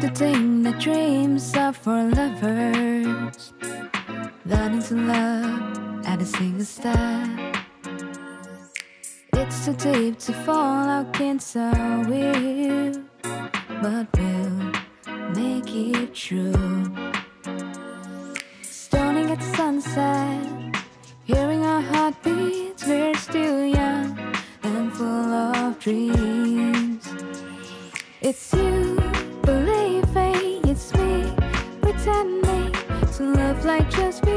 to think that dreams are for lovers. Learning to love at a single step. It's too deep to fall out our will, but we'll make it true.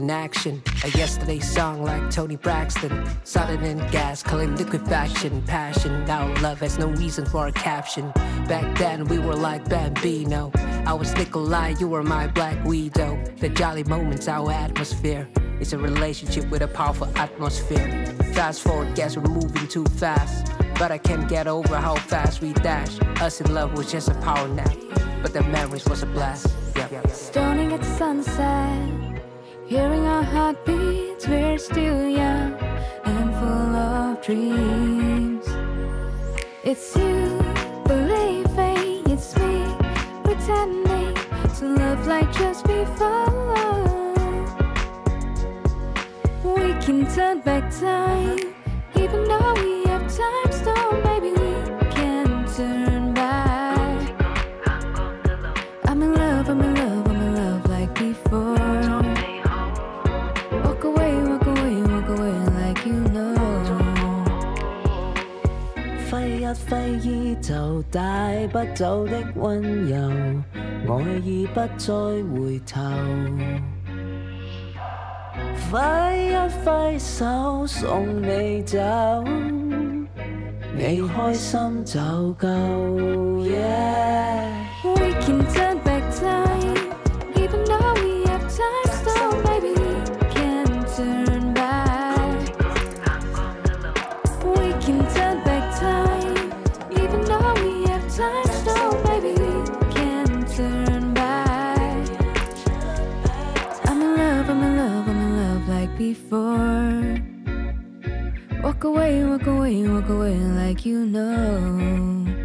in action. A yesterday song like Toni Braxton. Solid and gas, calling liquefaction. Passion, now love has no reason for a caption. Back then we were like Bambino. I was Nikolai, you were my Black Widow. The jolly moments, our atmosphere. It's a relationship with a powerful atmosphere. Fast forward, guess we're moving too fast. But I can't get over how fast we dash. Us in love was just a power nap. But the memories was a blast. Stoning at sunset, hearing our heartbeats, we're still young and full of dreams. It's you, believing it's me, pretending to love like just before. We can turn back time, even though we 揮一揮衣就帶不走的溫柔，愛已不再回頭。揮一揮手送你走，你開心就夠。Yeah We can turn back time, even though we have time so baby, we can turn back. We can turn away, walk away, walk away like you know.